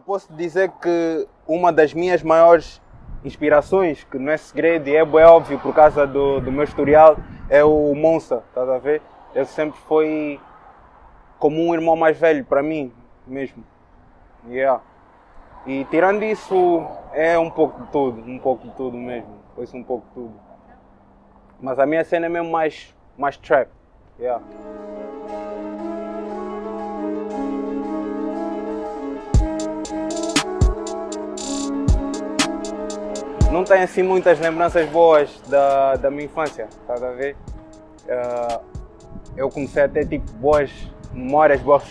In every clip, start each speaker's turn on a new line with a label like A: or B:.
A: Eu posso dizer que uma das minhas maiores inspirações, que não é segredo e é bem óbvio por causa do, do meu historial, é o Monza, estás a ver? Ele sempre foi como um irmão mais velho para mim mesmo. Yeah. E tirando isso, é um pouco de tudo, um pouco de tudo mesmo. Foi um pouco de tudo. Mas a minha cena é mesmo mais, mais trap. Yeah. Não tenho assim muitas lembranças boas da, da minha infância, estás a ver? Uh, eu comecei a ter tipo boas memórias, boas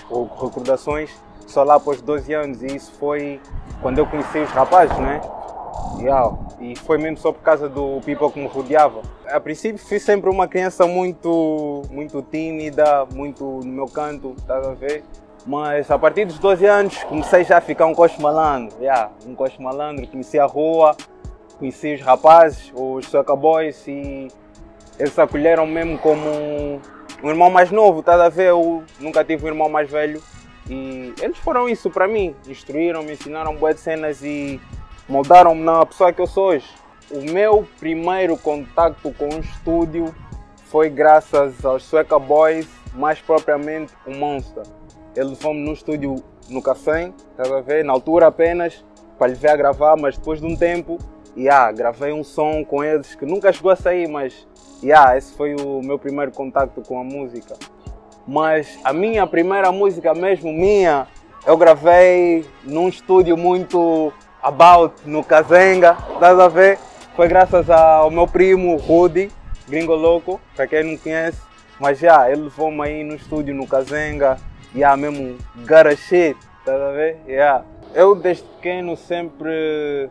A: recordações só lá após 12 anos e isso foi quando eu conheci os rapazes, né? Yeah. E foi mesmo só por causa do people que me rodeava. A princípio fui sempre uma criança muito, muito tímida, muito no meu canto, estás a ver? Mas a partir dos 12 anos comecei já a ficar um coxo malandro, yeah, um coxo malandro, conheci a rua, conheci os rapazes, os Soca Boys e eles acolheram mesmo como um irmão mais novo, estás a ver? Eu nunca tive um irmão mais velho e eles foram isso para mim, instruíram, me ensinaram boas cenas e moldaram-me na pessoa que eu sou hoje. O meu primeiro contato com o estúdio foi graças aos Sueca Boys, mais propriamente o Monster. Eles levou-me no estúdio no Café, estás a ver? Na altura apenas, para lhe ver a gravar, mas depois de um tempo, yeah, gravei um som com eles que nunca chegou a sair, mas yeah, esse foi o meu primeiro contato com a música. Mas a minha primeira música mesmo, minha, eu gravei num estúdio muito about no Kazenga, estás a ver? Foi graças ao meu primo Rudy, gringo louco, para quem não conhece. Mas já, ele levou-me aí no estúdio no Kazenga, e yeah, mesmo shit, estás a ver? Yeah. Eu desde pequeno sempre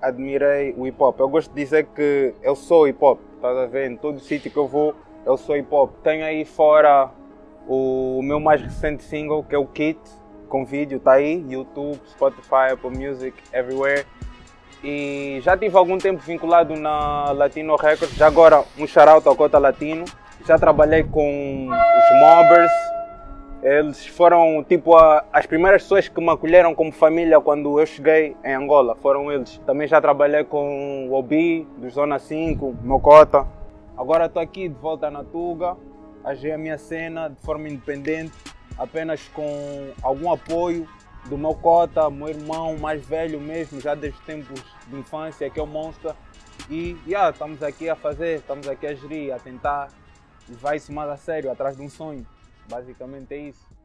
A: admirei o hip hop. Eu gosto de dizer que eu sou hip hop, estás a ver? Em todo sítio que eu vou, eu sou hip hop. Tenho aí fora o meu mais recente single, que é o Kit, com vídeo, tá aí, YouTube, Spotify, Apple Music, everywhere. E já tive algum tempo vinculado na Latino Records, já agora um shout ao Cota Latino. Já trabalhei com os Mobbers, eles foram tipo a, as primeiras pessoas que me acolheram como família quando eu cheguei em Angola, foram eles. Também já trabalhei com o Obi, do Zona 5, Mocota. Agora estou aqui de volta na Tuga, agir a minha cena de forma independente, apenas com algum apoio do meu cota, meu irmão mais velho mesmo, já desde tempos de infância, que é o Monster. E yeah, estamos aqui a fazer, estamos aqui a gerir, a tentar levar isso mais a sério, atrás de um sonho. Basicamente é isso.